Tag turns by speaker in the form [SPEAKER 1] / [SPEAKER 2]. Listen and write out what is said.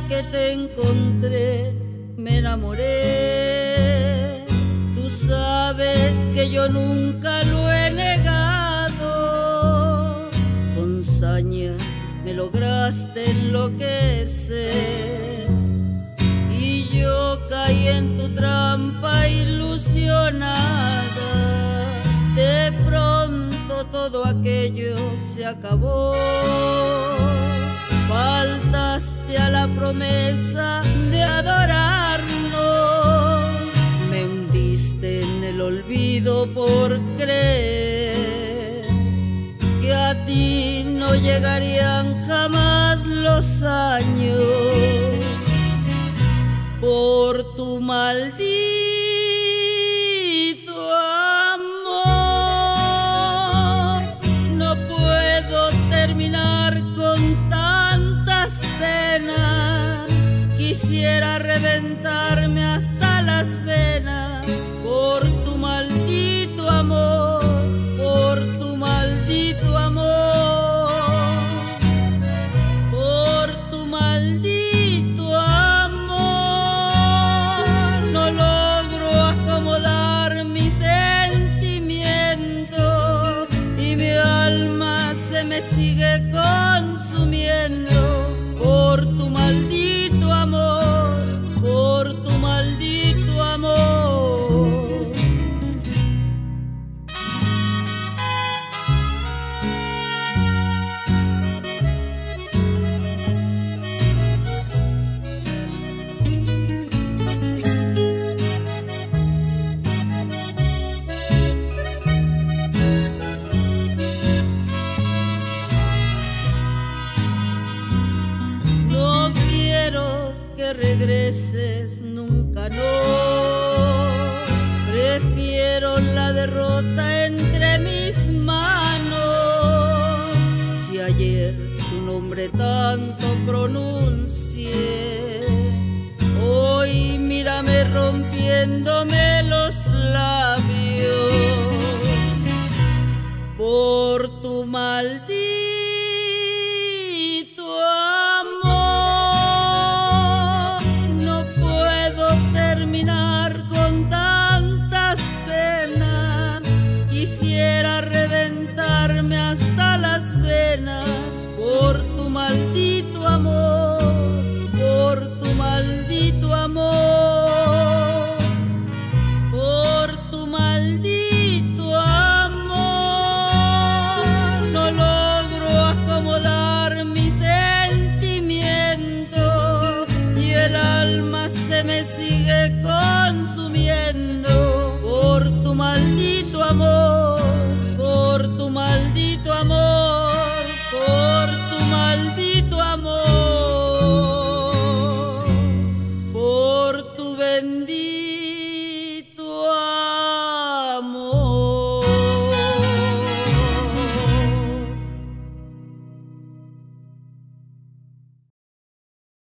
[SPEAKER 1] que te encontré me enamoré. Tú sabes que yo nunca lo he negado. Con saña me lograste enloquecer. Y yo caí en tu trampa ilusionada. De pronto todo aquello se acabó de adorarnos, me hundiste en el olvido por creer que a ti no llegarían jamás los años. Por tu maldito hasta las venas por tu maldito amor, por tu maldito amor, por tu maldito amor. No logro acomodar mis sentimientos y mi alma se me sigue consumiendo por tu maldito regreses nunca no. Prefiero la derrota entre mis manos. Si ayer tu nombre tanto pronuncié, hoy mírame rompiéndome los labios por tu maldito maldito amor, por tu maldito amor, por tu maldito amor. No logro acomodar mis sentimientos y el alma se me sigue consumiendo por tu maldito amor,